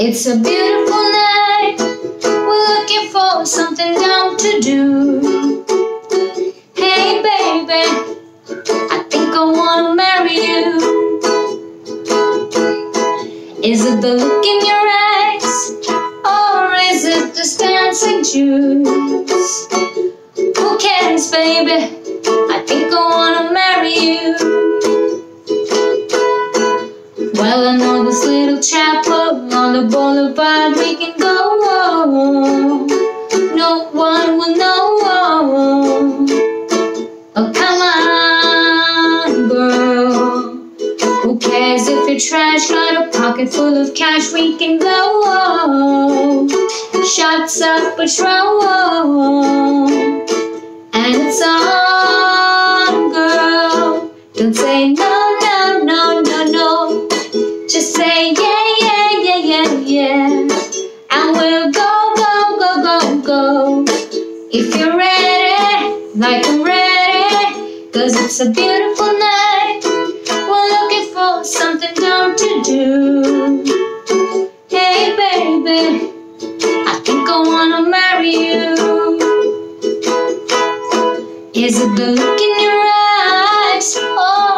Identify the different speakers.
Speaker 1: It's a beautiful night. We're looking for something down to do. Hey, baby, I think I wanna marry you. Is it the look in your eyes, or is it the dancing juice? Who cares, baby? I think I wanna marry you. Well, I know this little chapel the boulevard we can go. No one will know. Oh, come on, girl. Who cares if you're trash? Got a pocket full of cash, we can go. Shots up Patron. If you're ready, like I'm ready, cause it's a beautiful night. We're looking for something dumb to do. Hey, baby, I think I wanna marry you. Is it the look in your eyes? Oh,